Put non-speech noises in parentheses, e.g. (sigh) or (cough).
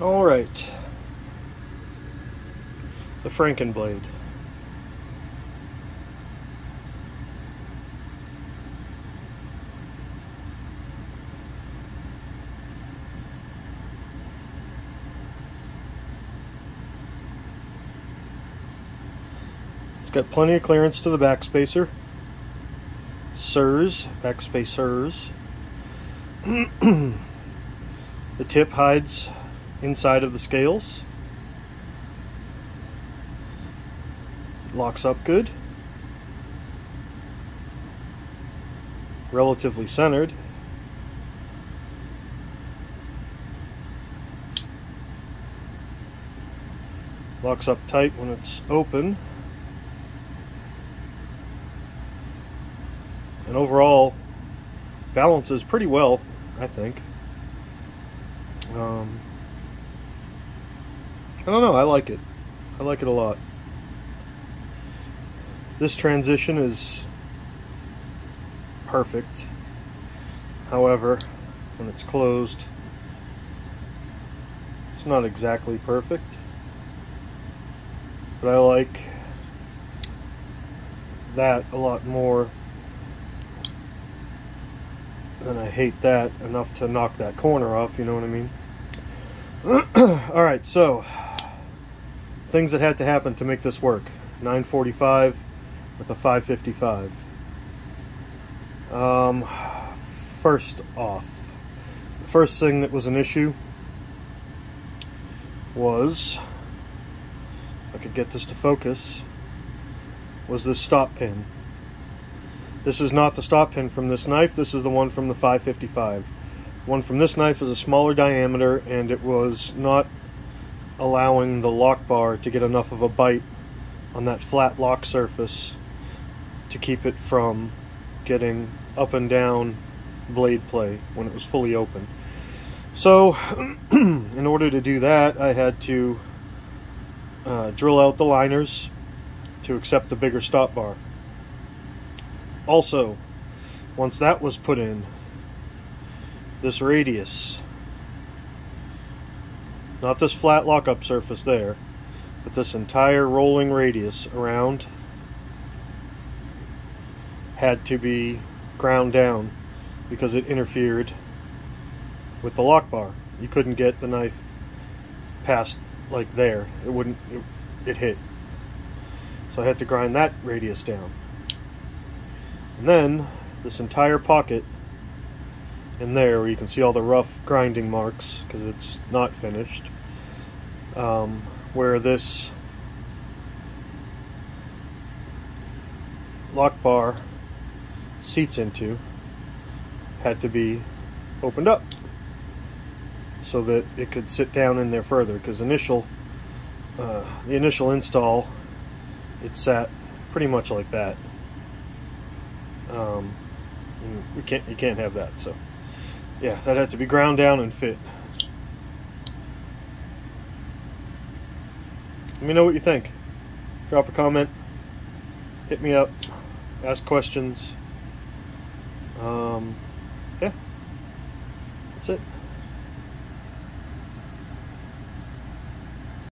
All right. The Frankenblade. It's got plenty of clearance to the backspacer. SIRS, backspacers. (clears throat) the tip hides inside of the scales. Locks up good. Relatively centered. Locks up tight when it's open. And overall, balances pretty well, I think. Um, I don't know, I like it. I like it a lot. This transition is perfect. However, when it's closed, it's not exactly perfect. But I like that a lot more than I hate that enough to knock that corner off, you know what I mean? (clears throat) All right, so things that had to happen to make this work. 945 with a 555. Um, first off, the first thing that was an issue was, I could get this to focus, was this stop pin. This is not the stop pin from this knife, this is the one from the 555. One from this knife is a smaller diameter and it was not allowing the lock bar to get enough of a bite on that flat lock surface to keep it from getting up and down blade play when it was fully open. So (clears throat) in order to do that I had to uh, drill out the liners to accept the bigger stop bar. Also, once that was put in, this radius, not this flat lockup surface there, but this entire rolling radius around had to be ground down because it interfered with the lock bar. You couldn't get the knife past like there. It wouldn't, it, it hit. So I had to grind that radius down. And then this entire pocket in there where you can see all the rough grinding marks because it's not finished. Um, where this lock bar seats into had to be opened up so that it could sit down in there further because initial uh, the initial install it sat pretty much like that. Um, you can't you can't have that so yeah that had to be ground down and fit. Let me know what you think. Drop a comment. Hit me up. Ask questions. Um, yeah. That's it